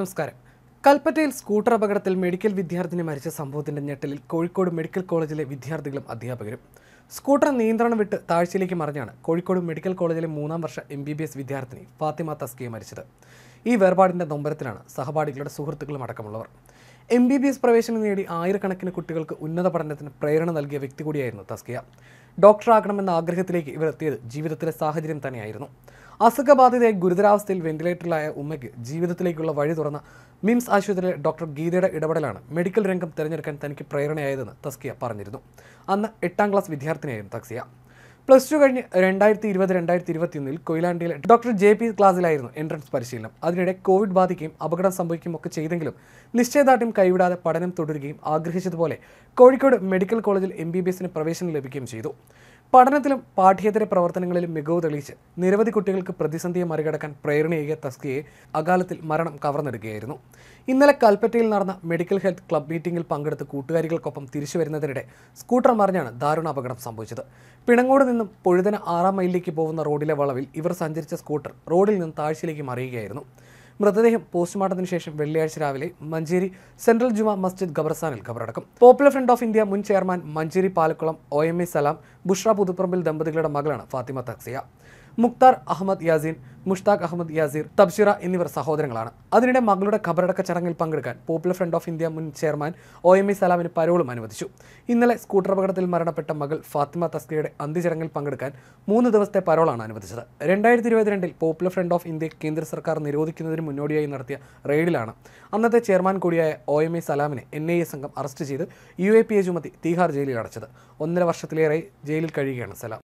നമസ്കാരം. കൽപ്പറ്റയിൽ സ്കൂട്ടർ അപകടത്തിൽ മെഡിക്കൽ വിദ്യാർത്ഥിനി മരിച്ച സംഭവത്തിന്റെ ഞെട്ടലിൽ കോഴിക്കോട് മെഡിക്കൽ കോളേജിലെ വിദ്യാർത്ഥികളും അധ്യാപകരും. സ്കൂട്ടർ നിയന്ത്രണം വിട്ട് താഴ്ചയിലേക്ക് മറിഞ്ഞാണ് കോഴിക്കോട് മെഡിക്കൽ കോളേജിലെ മൂന്നാം വർഷ എം ബി ബി എസ് വിദ്യാർത്ഥിനി ഫാത്തിമ തസ്കിയ മരിച്ചത്. ഈ വേർപാടിന്റെ നൊമ്പരത്തിലാണ് സഹപാഠികളുടെ സുഹൃത്തുക്കളും അടക്കമുള്ളവർ. എം ബി ബി എസ് പ്രവേശനം നേടി ആയിരക്കണക്കിന് കുട്ടികൾക്ക് ഉന്നത പഠനത്തിന് പ്രേരണ നൽകിയ വ്യക്തി കൂടിയായിരുന്നു തസ്കിയ. ഡോക്ടറാകണമെന്ന ആഗ്രഹത്തിലേക്ക് ഇവർ എത്തിയത് ജീവിതത്തിലെ സാഹചര്യം തന്നെയായിരുന്നു. അസുഖബാധിതയായി ഗുരുതരാവസ്ഥയിൽ വെന്റിലേറ്ററിലായ ഉമ്മയ്ക്ക് ജീവിതത്തിലേക്കുള്ള വഴി തുറന്ന മിംസ് ആശുപത്രിയിലെ ഡോക്ടർ ഗീതയുടെ ഇടപെടലാണ് മെഡിക്കൽ രംഗം തിരഞ്ഞെടുക്കാൻ തനിക്ക് പ്രേരണയായതെന്ന് തസ്കിയ പറഞ്ഞിരുന്നു. അന്ന് എട്ടാം ക്ലാസ് വിദ്യാർത്ഥിനിയായിരുന്നു തസ്കിയ. പ്ലസ് ടു കഴിഞ്ഞ് രണ്ടായിരത്തി ഇരുപത് രണ്ടായിരത്തി ഇരുപത്തിയൊന്നിൽ കൊയിലാണ്ടിയിലെ ഡോക്ടർ ജെ പി ക്ലാസ്സിലായിരുന്നു എൻട്രൻസ് പരിശീലനം. അതിനിടെ കോവിഡ് ബാധിക്കുകയും അപകടം സംഭവിക്കുകയും ഒക്കെ ചെയ്തെങ്കിലും നിശ്ചയദാർഢ്യം കൈവിടാതെ പഠനം തുടരുകയും ആഗ്രഹിച്ചതുപോലെ കോഴിക്കോട് മെഡിക്കൽ കോളേജിൽ എം ബി ബി എസിന് പ്രവേശനം ലഭിക്കുകയും ചെയ്തു. പഠനത്തിലും പാഠ്യേതര പ്രവർത്തനങ്ങളിലും മികവ് തെളിയിച്ച് നിരവധി കുട്ടികൾക്ക് പ്രതിസന്ധിയെ മറികടക്കാൻ പ്രേരണയേകിയ തസ്കിയെ അകാലത്തിൽ മരണം കവർന്നെടുക്കുകയായിരുന്നു. ഇന്നലെ കൽപ്പറ്റയിൽ നടന്ന മെഡിക്കൽ ഹെൽത്ത് ക്ലബ് മീറ്റിംഗിൽ പങ്കെടുത്ത് കൂട്ടുകാരികൾക്കൊപ്പം തിരിച്ചു വരുന്നതിനിടെ സ്കൂട്ടർ മറിഞ്ഞാണ് ദാരുണ അപകടം സംഭവിച്ചത്. പിണങ്ങോട് നിന്നും പൊഴുതന ആറാം മൈലിലേക്ക് പോകുന്ന റോഡിലെ വളവിൽ ഇവർ സഞ്ചരിച്ച സ്കൂട്ടർ റോഡിൽ നിന്ന് താഴ്ചയിലേക്ക് മറിയുകയായിരുന്നു. മൃതദേഹം പോസ്റ്റ്മോർട്ടത്തിന് ശേഷം വെള്ളിയാഴ്ച രാവിലെ മഞ്ചേരി സെൻട്രൽ ജുമാ മസ്ജിദ് ഖബർസ്ഥാനിൽ ഖബറടക്കും പോപ്പുലർ ഫ്രണ്ട് ഓഫ് ഇന്ത്യ മുൻ chairman Manjeri Palakkulam O M A Salam Bushra Puthupparambil ദമ്പതികളുടെ മകളാണ് ഫാത്തിമ തക്സിയ മുക്താർ അഹമ്മദ് യാസീൻ മുഷ്താഖ് അഹമ്മദ് യാസീർ തബ്ഷിറ എന്നിവർ സഹോദരങ്ങളാണ്. അതിനിടെ മകളുടെ ഖബറടക്ക ചടങ്ങിൽ പങ്കെടുക്കാൻ പോപ്പുലർ ഫ്രണ്ട് ഓഫ് ഇന്ത്യ മുൻ ചെയർമാൻ ഒ എം എ സലാമിന് പരോളും അനുവദിച്ചു. ഇന്നലെ സ്കൂട്ടർ അപകടത്തിൽ മരണപ്പെട്ട മകൾ ഫാത്തിമ തസ്കിയുടെ അന്ത്യചടങ്ങിൽ പങ്കെടുക്കാൻ മൂന്ന് ദിവസത്തെ പരോളാണ് അനുവദിച്ചത്. രണ്ടായിരത്തി ഇരുപത്തിരണ്ടിൽ പോപ്പുലർ ഫ്രണ്ട് ഓഫ് ഇന്ത്യ കേന്ദ്ര സർക്കാർ നിരോധിക്കുന്നതിന് മുന്നോടിയായി നടത്തിയ റെയ്ഡിലാണ് അന്നത്തെ ചെയർമാൻ കൂടിയായ ഒ എം എ സലാമിനെ എൻ ഐ എ സംഘം അറസ്റ്റ് ചെയ്ത് യു എ പി എ ചുമത്തി തീഹാർ ജയിലിൽ അടച്ചത്. ഒന്നര വർഷത്തിലേറെ ജയിലിൽ കഴിയുകയാണ് സലാം.